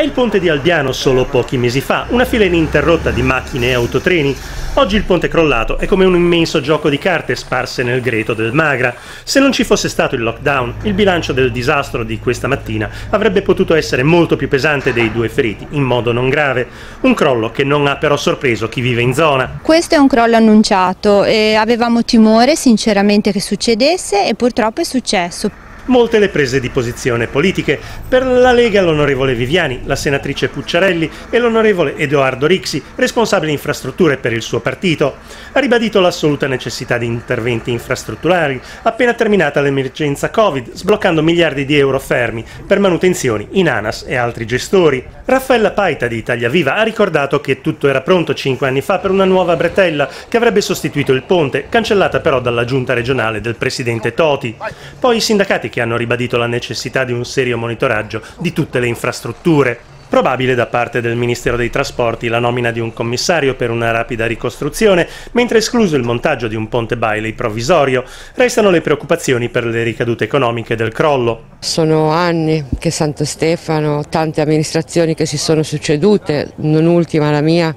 È il ponte di Albiano solo pochi mesi fa, una fila ininterrotta di macchine e autotreni. Oggi il ponte crollato è come un immenso gioco di carte sparse nel greto del Magra. Se non ci fosse stato il lockdown, il bilancio del disastro di questa mattina avrebbe potuto essere molto più pesante dei due feriti, in modo non grave. Un crollo che non ha però sorpreso chi vive in zona. Questo è un crollo annunciato e avevamo timore sinceramente che succedesse e purtroppo è successo molte le prese di posizione politiche. Per la Lega l'onorevole Viviani, la senatrice Pucciarelli e l'onorevole Edoardo Rixi, responsabile infrastrutture per il suo partito, ha ribadito l'assoluta necessità di interventi infrastrutturali appena terminata l'emergenza Covid, sbloccando miliardi di euro fermi per manutenzioni in ANAS e altri gestori. Raffaella Paita di Italia Viva ha ricordato che tutto era pronto cinque anni fa per una nuova bretella che avrebbe sostituito il ponte, cancellata però dalla giunta regionale del presidente Toti. Poi i sindacati hanno ribadito la necessità di un serio monitoraggio di tutte le infrastrutture. Probabile da parte del Ministero dei Trasporti la nomina di un commissario per una rapida ricostruzione, mentre escluso il montaggio di un ponte Bailey provvisorio, restano le preoccupazioni per le ricadute economiche del crollo. Sono anni che Santo Stefano, tante amministrazioni che si sono succedute, non ultima la mia,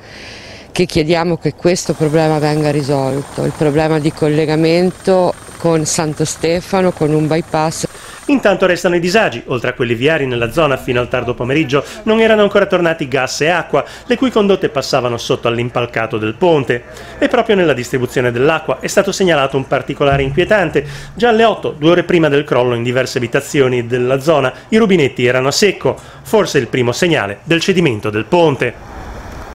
che chiediamo che questo problema venga risolto, il problema di collegamento con Santo Stefano, con un bypass. Intanto restano i disagi, oltre a quelli viari nella zona fino al tardo pomeriggio non erano ancora tornati gas e acqua, le cui condotte passavano sotto all'impalcato del ponte. E proprio nella distribuzione dell'acqua è stato segnalato un particolare inquietante. Già alle 8, due ore prima del crollo in diverse abitazioni della zona, i rubinetti erano a secco, forse il primo segnale del cedimento del ponte.